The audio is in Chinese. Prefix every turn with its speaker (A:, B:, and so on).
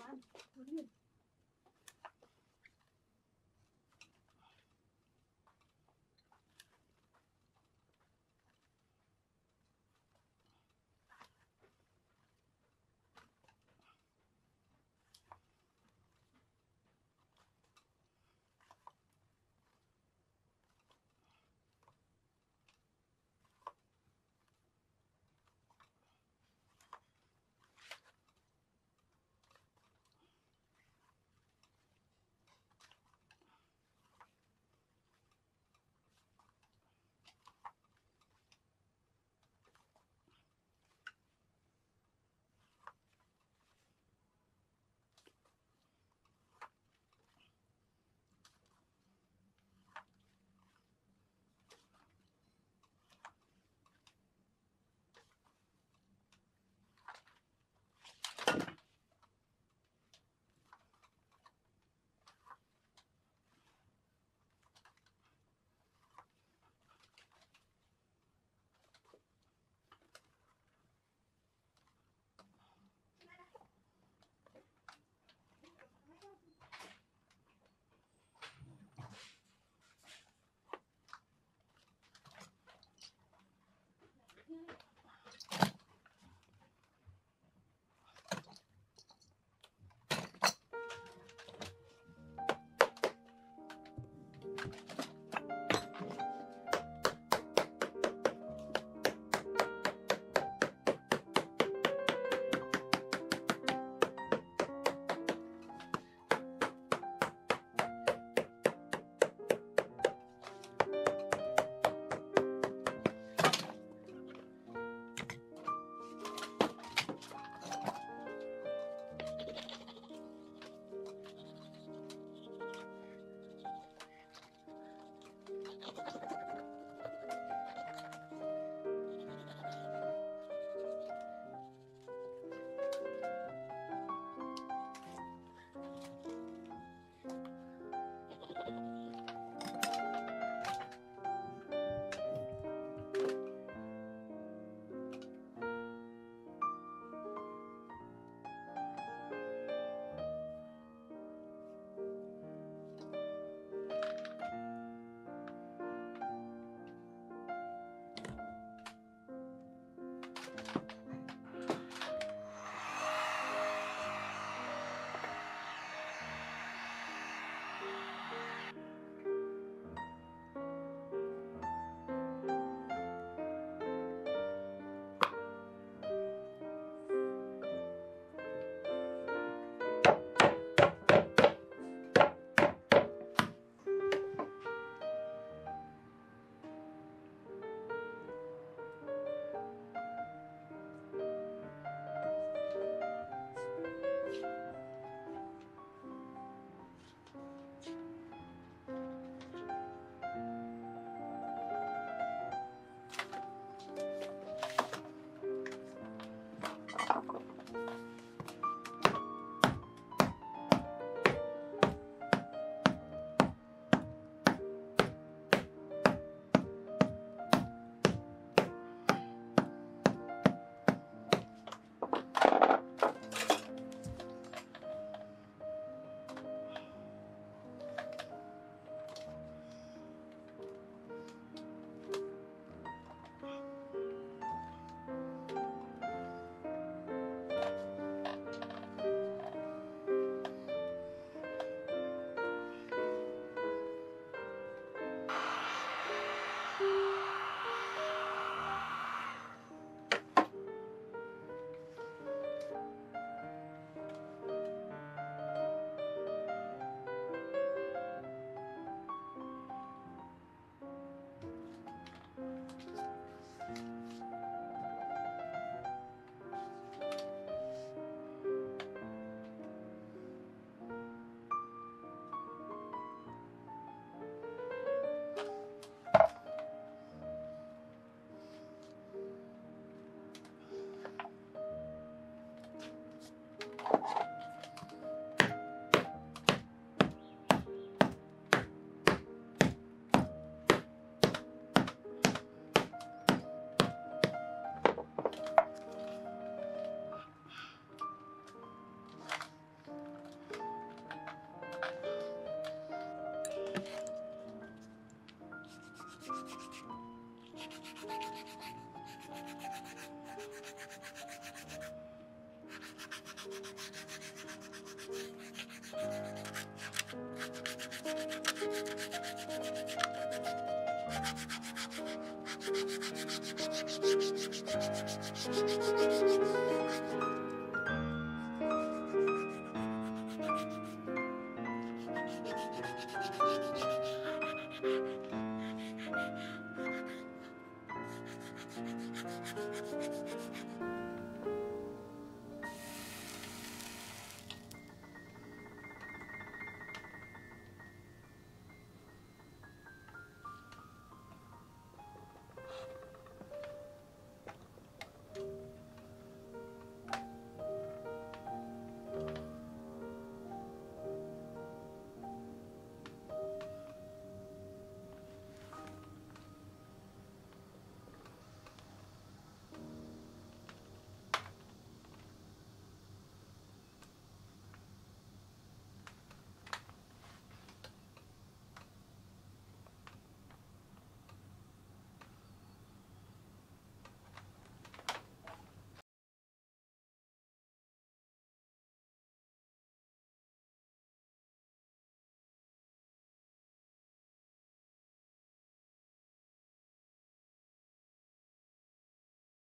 A: 完了，我晕。
B: you